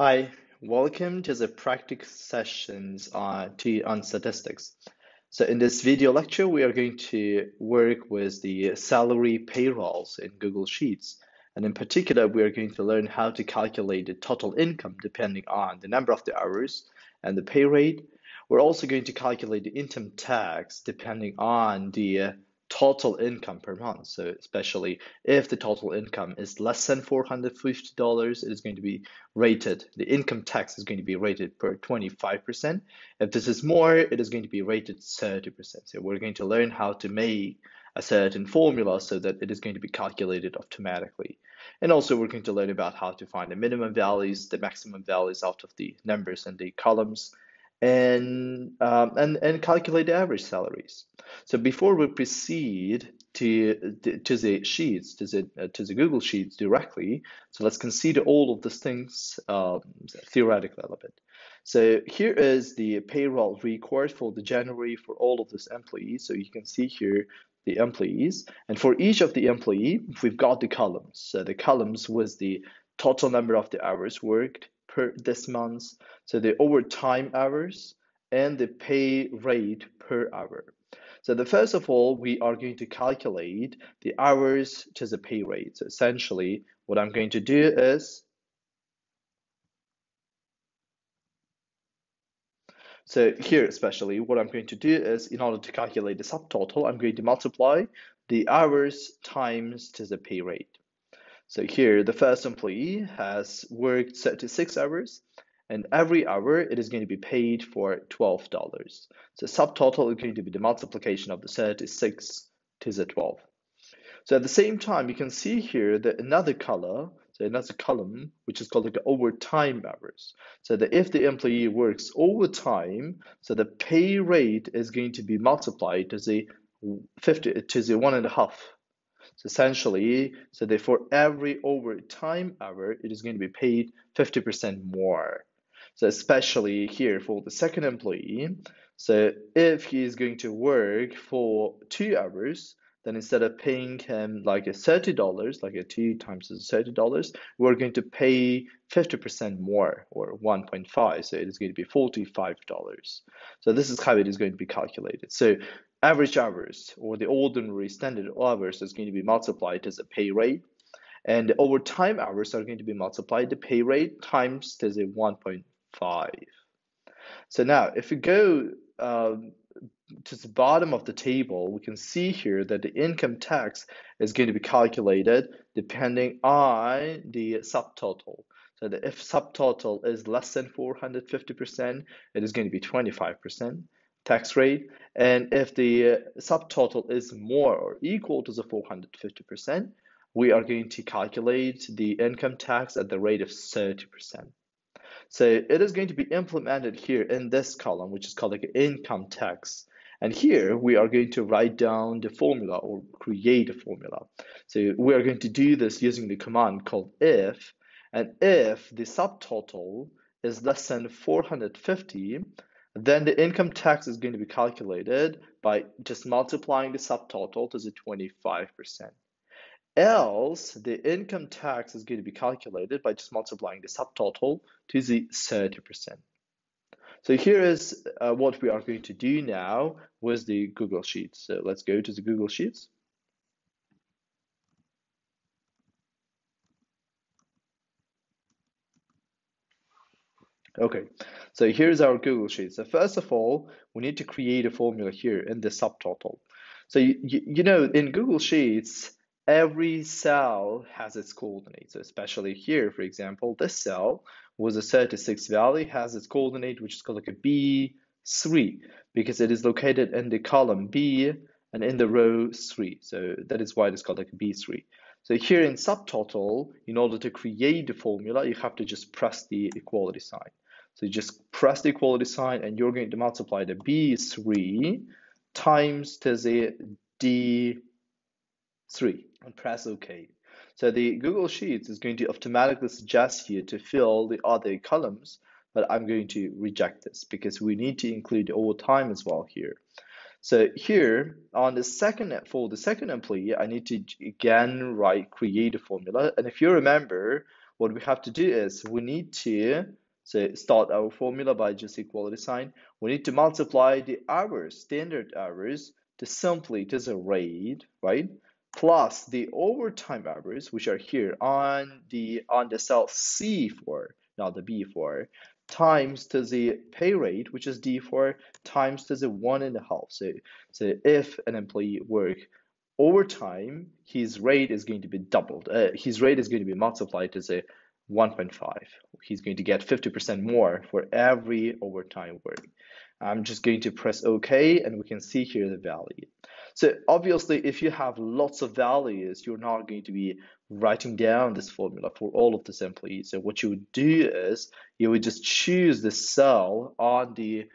Hi, welcome to the practice sessions on, to, on statistics. So in this video lecture, we are going to work with the salary payrolls in Google Sheets. And in particular, we are going to learn how to calculate the total income depending on the number of the hours and the pay rate. We're also going to calculate the income tax depending on the total income per month. So especially if the total income is less than $450, it is going to be rated, the income tax is going to be rated per 25%. If this is more, it is going to be rated 30%. So we're going to learn how to make a certain formula so that it is going to be calculated automatically. And also we're going to learn about how to find the minimum values, the maximum values out of the numbers and the columns, and um, and and calculate the average salaries. So before we proceed to to the sheets to the uh, to the Google Sheets directly, so let's consider all of these things um, theoretically a little bit. So here is the payroll record for the January for all of these employees. So you can see here the employees, and for each of the employee, we've got the columns. So the columns was the total number of the hours worked per this month, so the overtime hours and the pay rate per hour. So the first of all, we are going to calculate the hours to the pay rate. So essentially, what I'm going to do is So here especially, what I'm going to do is in order to calculate the subtotal, I'm going to multiply the hours times to the pay rate. So here, the first employee has worked 36 hours, and every hour it is going to be paid for $12. So subtotal is going to be the multiplication of the 36 to the 12. So at the same time, you can see here that another color, so another column, which is called like the overtime hours. So that if the employee works overtime, so the pay rate is going to be multiplied to the 50 to the one and a half so essentially, so that for every overtime hour, it is going to be paid 50% more. So especially here for the second employee, so if he is going to work for two hours, then instead of paying him like a $30, like a two times $30, we're going to pay 50% more or 1.5. So it is going to be $45. So this is how it is going to be calculated. So average hours or the ordinary standard hours is going to be multiplied as a pay rate. And the overtime hours are going to be multiplied the pay rate times to the 1.5. So now if we go um, to the bottom of the table, we can see here that the income tax is going to be calculated depending on the subtotal. So that if subtotal is less than 450%, it is going to be 25% tax rate. And if the uh, subtotal is more or equal to the 450%, we are going to calculate the income tax at the rate of 30%. So it is going to be implemented here in this column, which is called like income tax. And here we are going to write down the formula or create a formula. So we are going to do this using the command called if. And if the subtotal is less than 450, then the income tax is going to be calculated by just multiplying the subtotal to the 25%. Else, the income tax is going to be calculated by just multiplying the subtotal to the 30%. So here is uh, what we are going to do now with the Google Sheets. So let's go to the Google Sheets. Okay, so here's our Google Sheets. So first of all, we need to create a formula here in the subtotal. So you, you, know, in Google Sheets, every cell has its coordinate. So especially here, for example, this cell was a 36 value has its coordinate, which is called like a B3 because it is located in the column B and in the row 3. So that is why it is called like a B3. So here in subtotal, in order to create the formula, you have to just press the equality sign. So you just press the equality sign and you're going to multiply the B3 times to the D3 and press OK. So the Google Sheets is going to automatically suggest you to fill the other columns, but I'm going to reject this because we need to include all time as well here. So here on the second for the second employee, I need to again write create a formula. And if you remember, what we have to do is we need to so start our formula by just equality sign. We need to multiply the hours, standard hours, to simply to the rate, right? Plus the overtime hours, which are here on the on the cell C4, not the B4, times to the pay rate, which is D4, times to the one and a half. So, so if an employee work overtime, his rate is going to be doubled. Uh, his rate is going to be multiplied to the 1.5. He's going to get 50% more for every overtime work. I'm just going to press OK and we can see here the value. So obviously, if you have lots of values, you're not going to be writing down this formula for all of the employees. So what you would do is you would just choose the cell on the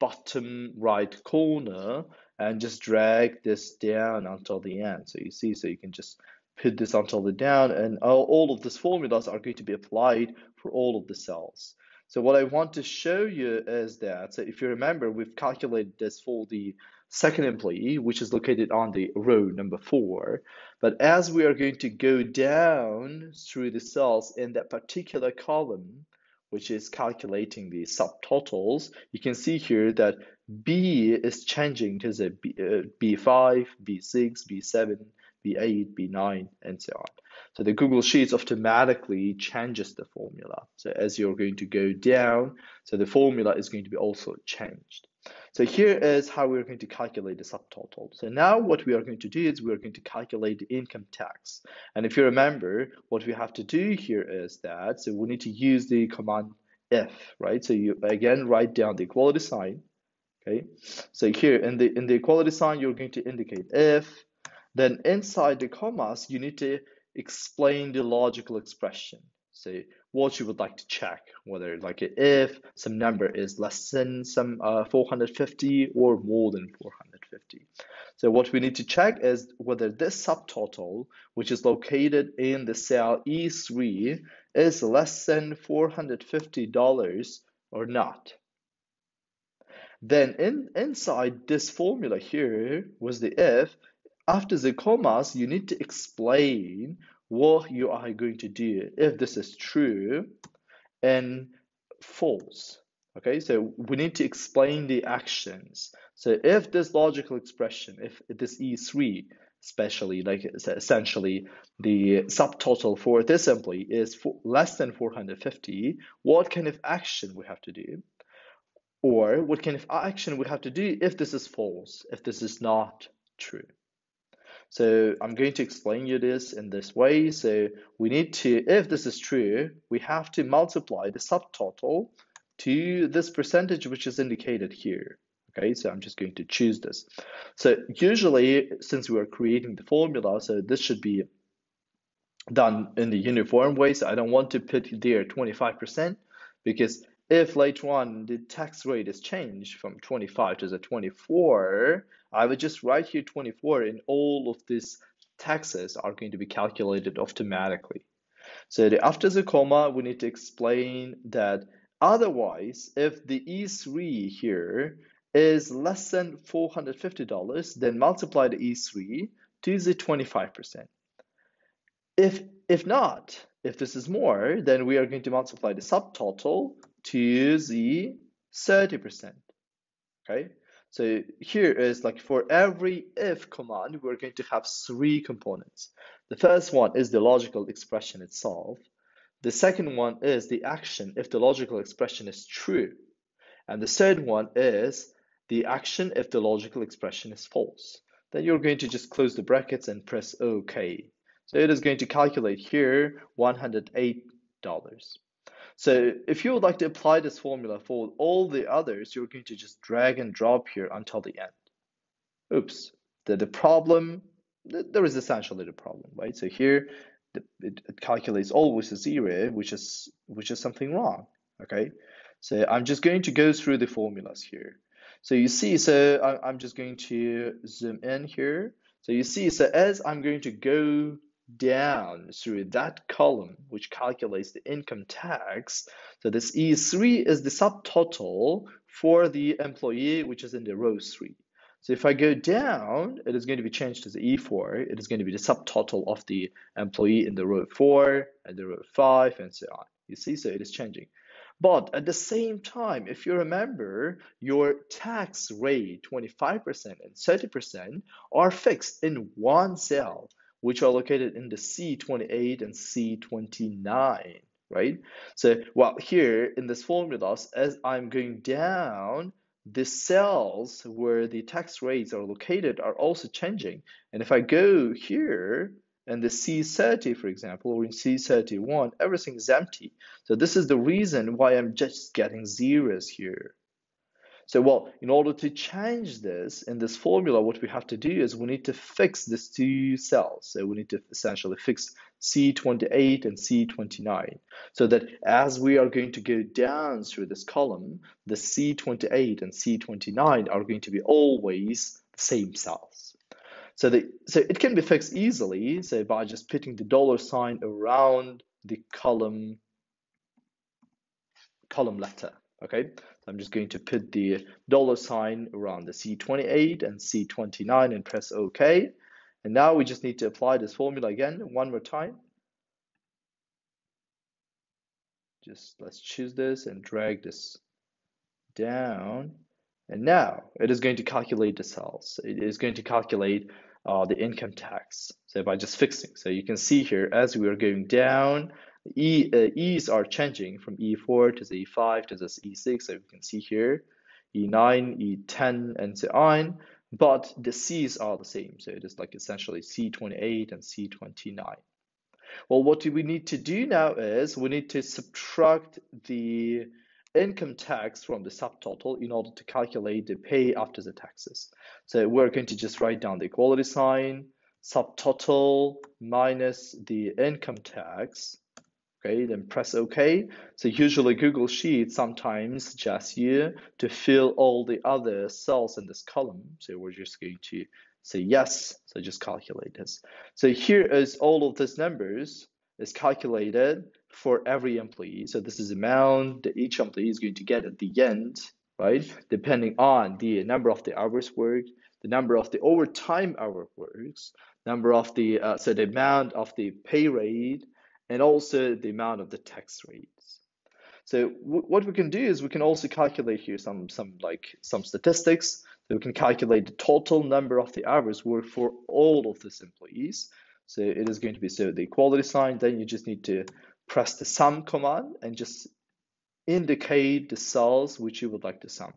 bottom right corner and just drag this down until the end. So you see, so you can just put this until the down and all, all of these formulas are going to be applied for all of the cells. So what I want to show you is that, so if you remember, we've calculated this for the second employee, which is located on the row number four. But as we are going to go down through the cells in that particular column, which is calculating the subtotals, you can see here that B is changing to the B, uh, B5, B6, B7, B8, B9, and so on. So the Google Sheets automatically changes the formula. So as you're going to go down, so the formula is going to be also changed. So here is how we're going to calculate the subtotal. So now what we are going to do is we're going to calculate the income tax. And if you remember, what we have to do here is that, so we need to use the command if, right? So you again write down the equality sign, okay? So here in the in the equality sign, you're going to indicate if, then inside the commas, you need to explain the logical expression. So what you would like to check, whether like if some number is less than some uh, 450 or more than 450. So what we need to check is whether this subtotal, which is located in the cell E3, is less than $450 or not. Then in, inside this formula here was the if, after the commas, you need to explain what you are going to do if this is true and false. Okay, so we need to explain the actions. So if this logical expression, if this E3, especially like essentially the subtotal for this employee is for less than 450, what kind of action we have to do? Or what kind of action we have to do if this is false, if this is not true. So I'm going to explain you this in this way. So we need to, if this is true, we have to multiply the subtotal to this percentage which is indicated here. Okay, so I'm just going to choose this. So usually, since we are creating the formula, so this should be done in the uniform way. So I don't want to put there 25% because if later on the tax rate is changed from 25 to the 24, I would just write here 24 and all of these taxes are going to be calculated automatically. So after the comma, we need to explain that otherwise, if the E3 here is less than $450, then multiply the E3 to the 25%. If, if not, if this is more, then we are going to multiply the subtotal to the 30%. Okay, so here is like for every if command, we're going to have three components. The first one is the logical expression itself. The second one is the action if the logical expression is true. And the third one is the action if the logical expression is false. Then you're going to just close the brackets and press OK. So it is going to calculate here $108. So if you would like to apply this formula for all the others, you're going to just drag and drop here until the end. Oops, the, the problem, there is essentially the problem, right? So here the, it, it calculates always a zero, which is, which is something wrong, okay? So I'm just going to go through the formulas here. So you see, so I, I'm just going to zoom in here. So you see, so as I'm going to go down through that column, which calculates the income tax. So this E3 is the subtotal for the employee, which is in the row 3. So if I go down, it is going to be changed to the E4. It is going to be the subtotal of the employee in the row 4 and the row 5 and so on. You see, so it is changing. But at the same time, if you remember, your tax rate, 25% and 30%, are fixed in one cell, which are located in the C28 and C29, right? So, well, here in this formula, as I'm going down, the cells where the tax rates are located are also changing. And if I go here, and the C30, for example, or in C31, everything is empty. So this is the reason why I'm just getting zeros here. So, well, in order to change this in this formula, what we have to do is we need to fix these two cells. So we need to essentially fix C28 and C29 so that as we are going to go down through this column, the C28 and C29 are going to be always the same cells. So, the, so it can be fixed easily, so by just putting the dollar sign around the column column letter. Okay, I'm just going to put the dollar sign around the C28 and C29 and press OK. And now we just need to apply this formula again one more time. Just let's choose this and drag this down. And now it is going to calculate the cells. It is going to calculate uh, the income tax. So by just fixing, so you can see here as we are going down, E, uh, E's are changing from E4 to the E5 to this E6. So you can see here, E9, E10, and so on. But the C's are the same. So it is like essentially C28 and C29. Well, what do we need to do now is we need to subtract the income tax from the subtotal in order to calculate the pay after the taxes. So we're going to just write down the equality sign, subtotal minus the income tax. Okay, then press OK. So usually Google Sheets sometimes suggests you to fill all the other cells in this column. So we're just going to say yes. So just calculate this. So here is all of these numbers is calculated for every employee. So this is the amount that each employee is going to get at the end, right? Depending on the number of the hours worked, the number of the overtime hour works, number of the uh, so the amount of the pay rate, and also the amount of the tax rates. So what we can do is we can also calculate here some some like some statistics. So we can calculate the total number of the hours worked for all of these employees. So it is going to be so the equality sign. Then you just need to press the sum command and just indicate the cells which you would like to sum.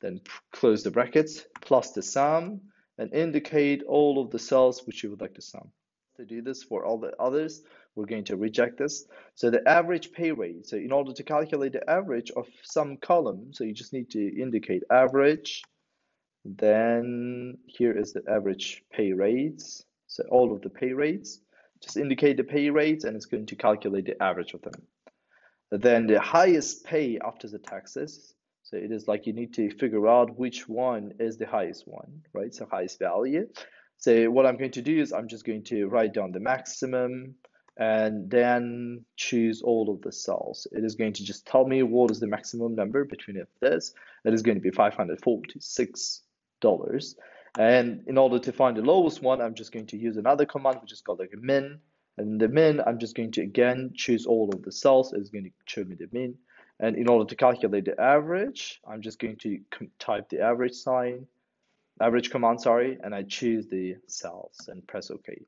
Then close the brackets, plus the sum, and indicate all of the cells which you would like to sum. To do this for all the others, we're going to reject this. So the average pay rate, so in order to calculate the average of some column, so you just need to indicate average, then here is the average pay rates, so all of the pay rates, just indicate the pay rates and it's going to calculate the average of them. Then the highest pay after the taxes. So it is like you need to figure out which one is the highest one, right? So highest value. So what I'm going to do is I'm just going to write down the maximum and then choose all of the cells. It is going to just tell me what is the maximum number between this. It is going to be $546. And in order to find the lowest one, I'm just going to use another command, which is called like a min. And the min, I'm just going to again choose all of the cells. It's going to show me the min. And in order to calculate the average, I'm just going to type the average sign, average command, sorry, and I choose the cells and press OK.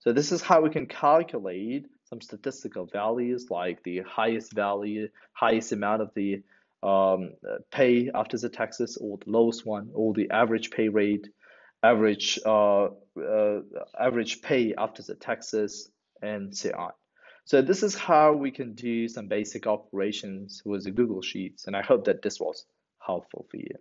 So this is how we can calculate some statistical values like the highest value, highest amount of the um, pay after the taxes, or the lowest one, or the average pay rate, average uh, uh, average pay after the taxes, and so on. So this is how we can do some basic operations with the Google Sheets, and I hope that this was helpful for you.